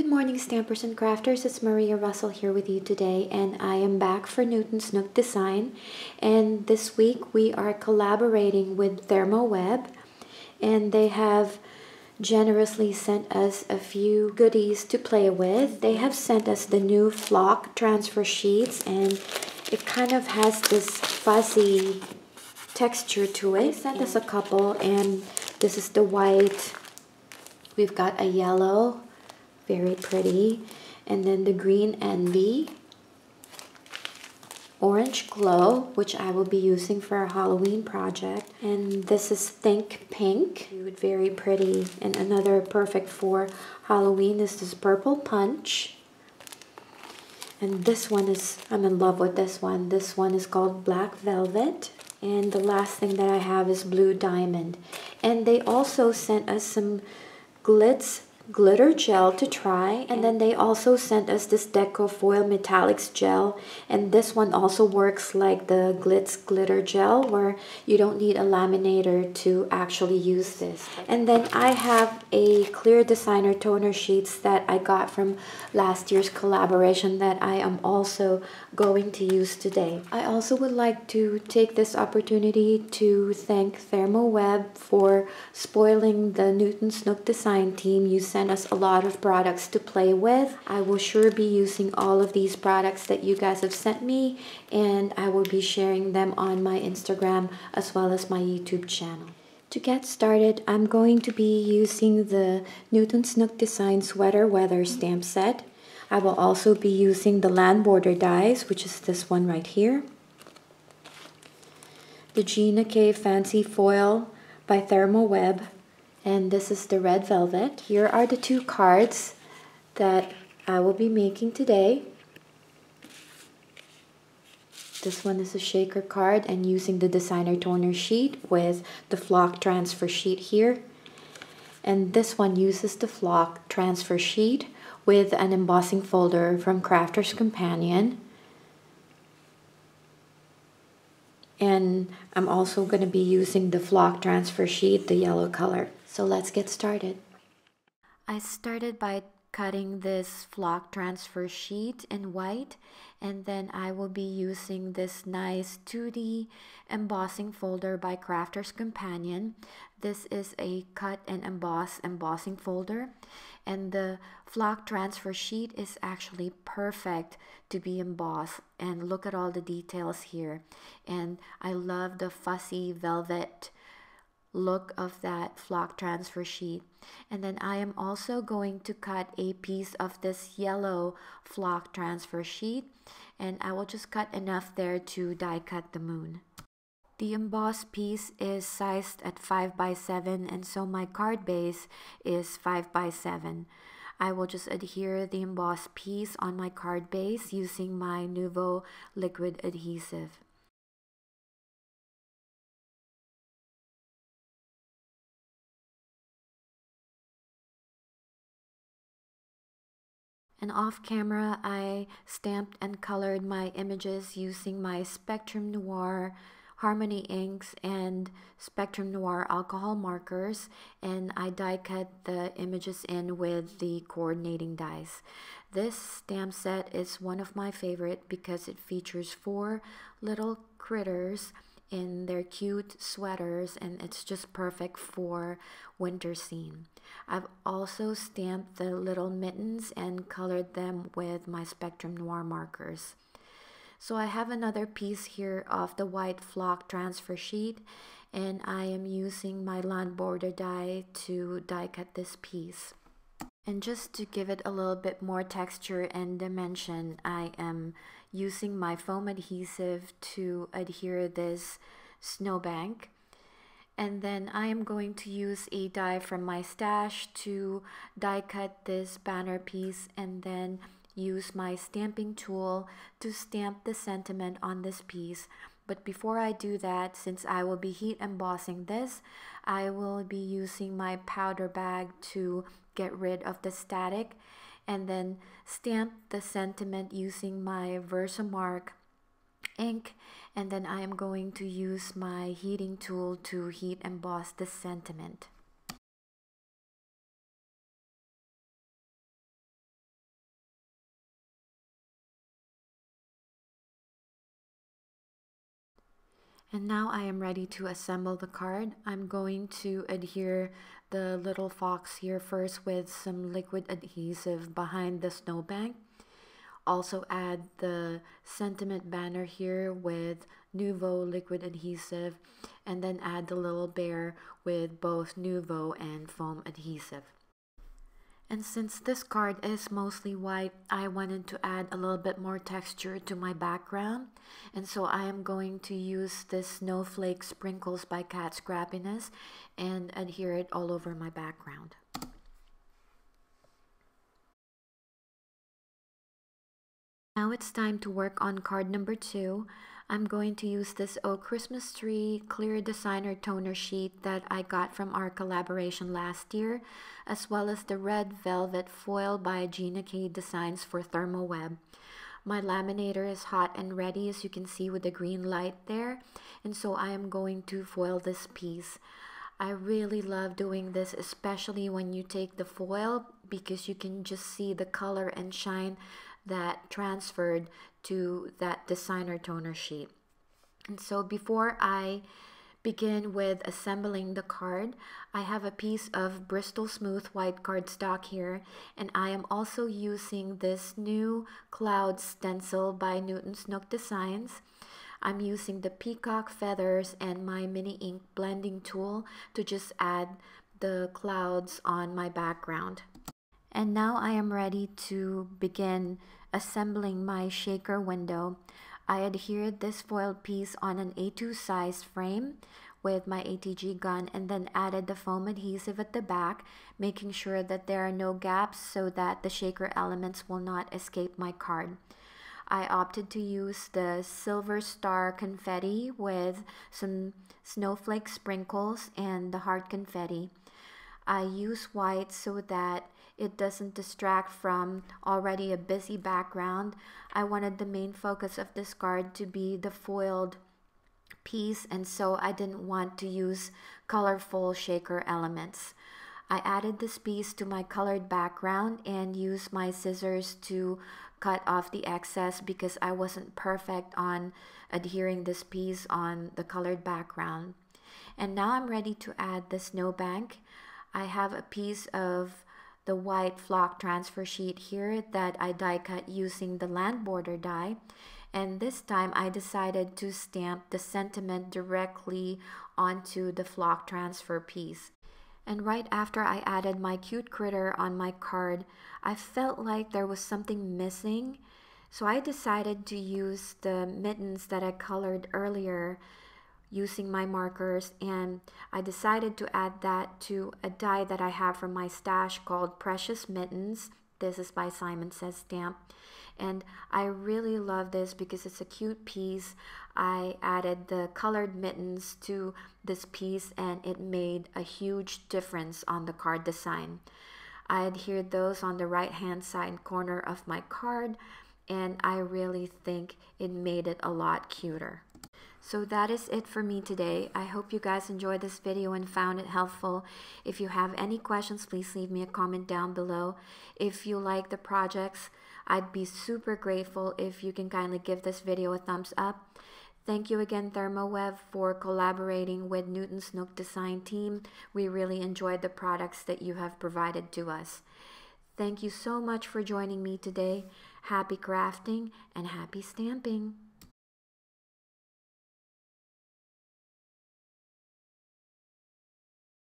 Good morning, stampers and crafters. It's Maria Russell here with you today, and I am back for Newton's Nook Design. And this week we are collaborating with ThermoWeb, and they have generously sent us a few goodies to play with. They have sent us the new flock transfer sheets, and it kind of has this fuzzy texture to it. They sent us a couple, and this is the white. We've got a yellow very pretty. And then the green envy, orange glow, which I will be using for a Halloween project. And this is Think Pink, very pretty. And another perfect for Halloween is this purple punch. And this one is, I'm in love with this one. This one is called Black Velvet. And the last thing that I have is Blue Diamond. And they also sent us some glitz glitter gel to try and then they also sent us this deco foil metallics gel and this one also works like the glitz glitter gel where you don't need a laminator to actually use this. And then I have a clear designer toner sheets that I got from last year's collaboration that I am also going to use today. I also would like to take this opportunity to thank ThermoWeb for spoiling the newton Nook design team. You sent sent us a lot of products to play with. I will sure be using all of these products that you guys have sent me and I will be sharing them on my Instagram as well as my YouTube channel. To get started, I'm going to be using the Newton's Nook Design Sweater Weather stamp set. I will also be using the land border dies, which is this one right here. The Gina K Fancy Foil by ThermoWeb and this is the red velvet. Here are the two cards that I will be making today. This one is a shaker card and using the designer toner sheet with the flock transfer sheet here. And this one uses the flock transfer sheet with an embossing folder from Crafter's Companion. And I'm also going to be using the flock transfer sheet, the yellow color. So let's get started. I started by cutting this flock transfer sheet in white and then I will be using this nice 2D embossing folder by Crafter's Companion. This is a cut and emboss embossing folder and the flock transfer sheet is actually perfect to be embossed and look at all the details here and I love the fussy velvet look of that flock transfer sheet. And then I am also going to cut a piece of this yellow flock transfer sheet and I will just cut enough there to die cut the moon. The embossed piece is sized at 5 by 7 and so my card base is 5 by 7. I will just adhere the embossed piece on my card base using my Nuvo liquid adhesive. And off camera, I stamped and colored my images using my Spectrum Noir Harmony inks and Spectrum Noir alcohol markers and I die cut the images in with the coordinating dies. This stamp set is one of my favorite because it features four little critters in their cute sweaters and it's just perfect for winter scene. I've also stamped the little mittens and colored them with my Spectrum Noir markers. So I have another piece here of the white flock transfer sheet and I am using my land border die to die cut this piece. And just to give it a little bit more texture and dimension, I am using my foam adhesive to adhere this snowbank. And then I am going to use a die from my stash to die cut this banner piece and then use my stamping tool to stamp the sentiment on this piece. But before I do that, since I will be heat embossing this, I will be using my powder bag to get rid of the static and then stamp the sentiment using my Versamark ink and then I am going to use my heating tool to heat emboss the sentiment. And now I am ready to assemble the card. I'm going to adhere the little fox here first with some liquid adhesive behind the snowbank. Also add the sentiment banner here with Nuvo liquid adhesive and then add the little bear with both Nuvo and foam adhesive. And since this card is mostly white, I wanted to add a little bit more texture to my background. And so I am going to use this Snowflake Sprinkles by Kat Scrappiness and adhere it all over my background. Now it's time to work on card number two. I'm going to use this Oh Christmas Tree Clear Designer Toner Sheet that I got from our collaboration last year, as well as the Red Velvet Foil by Gina K Designs for ThermoWeb. My laminator is hot and ready as you can see with the green light there, and so I am going to foil this piece. I really love doing this, especially when you take the foil because you can just see the color and shine that transferred to that designer toner sheet. And so before I begin with assembling the card, I have a piece of Bristol Smooth white cardstock here and I am also using this new cloud stencil by Newton's Nook Designs. I'm using the peacock feathers and my mini ink blending tool to just add the clouds on my background. And now I am ready to begin assembling my shaker window. I adhered this foiled piece on an A2 size frame with my ATG gun and then added the foam adhesive at the back, making sure that there are no gaps so that the shaker elements will not escape my card. I opted to use the Silver Star confetti with some snowflake sprinkles and the heart confetti. I use white so that it doesn't distract from already a busy background. I wanted the main focus of this card to be the foiled piece and so I didn't want to use colorful shaker elements. I added this piece to my colored background and used my scissors to cut off the excess because I wasn't perfect on adhering this piece on the colored background. And now I'm ready to add the snowbank. I have a piece of the white flock transfer sheet here that I die cut using the land border die and this time I decided to stamp the sentiment directly onto the flock transfer piece. And right after I added my cute critter on my card, I felt like there was something missing. So I decided to use the mittens that I colored earlier using my markers and I decided to add that to a die that I have from my stash called Precious Mittens. This is by Simon Says Stamp and I really love this because it's a cute piece. I added the colored mittens to this piece and it made a huge difference on the card design. I adhered those on the right hand side corner of my card and I really think it made it a lot cuter. So that is it for me today. I hope you guys enjoyed this video and found it helpful. If you have any questions, please leave me a comment down below. If you like the projects, I'd be super grateful if you can kindly give this video a thumbs up. Thank you again ThermoWeb for collaborating with Newton's Nook Design team. We really enjoyed the products that you have provided to us. Thank you so much for joining me today. Happy crafting and happy stamping!